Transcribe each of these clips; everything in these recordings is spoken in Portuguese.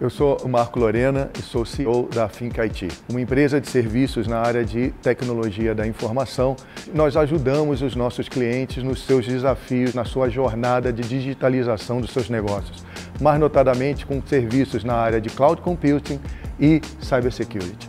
Eu sou Marco Lorena e sou CEO da Finca IT, uma empresa de serviços na área de tecnologia da informação. Nós ajudamos os nossos clientes nos seus desafios, na sua jornada de digitalização dos seus negócios, mais notadamente com serviços na área de cloud computing e cybersecurity.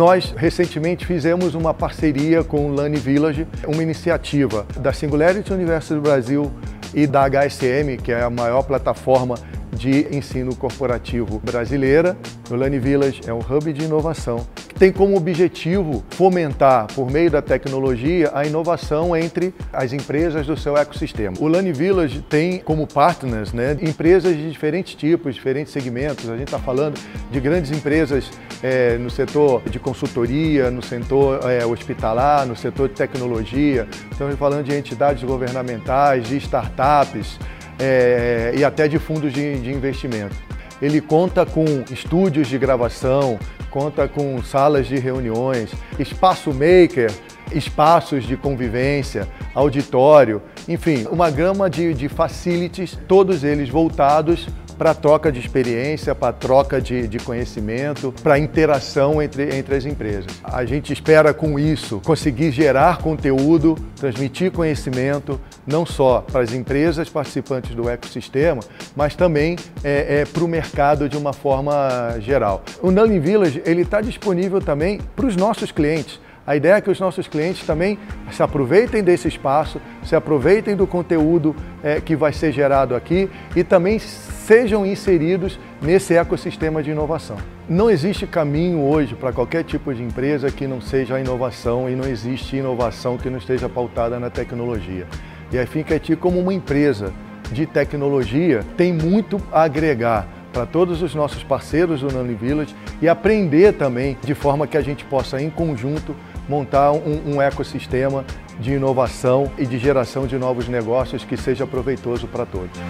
Nós recentemente fizemos uma parceria com o Lani Village, uma iniciativa da Singularity University do Brasil e da HSM, que é a maior plataforma de ensino corporativo brasileira. O Lani Village é um hub de inovação tem como objetivo fomentar, por meio da tecnologia, a inovação entre as empresas do seu ecossistema. O Lani Village tem como partners né, empresas de diferentes tipos, diferentes segmentos. A gente está falando de grandes empresas é, no setor de consultoria, no setor é, hospitalar, no setor de tecnologia. Estamos falando de entidades governamentais, de startups é, e até de fundos de, de investimento. Ele conta com estúdios de gravação, conta com salas de reuniões, espaço maker, espaços de convivência, auditório, enfim, uma gama de, de facilities, todos eles voltados para troca de experiência, para troca de, de conhecimento, para interação entre, entre as empresas. A gente espera com isso conseguir gerar conteúdo, transmitir conhecimento, não só para as empresas participantes do ecossistema, mas também é, é, para o mercado de uma forma geral. O Learning Village está disponível também para os nossos clientes. A ideia é que os nossos clientes também se aproveitem desse espaço, se aproveitem do conteúdo é, que vai ser gerado aqui e também sejam inseridos nesse ecossistema de inovação. Não existe caminho hoje para qualquer tipo de empresa que não seja a inovação e não existe inovação que não esteja pautada na tecnologia. E a Fincati, como uma empresa de tecnologia, tem muito a agregar para todos os nossos parceiros do Nano Village e aprender também de forma que a gente possa, em conjunto, montar um, um ecossistema de inovação e de geração de novos negócios que seja proveitoso para todos.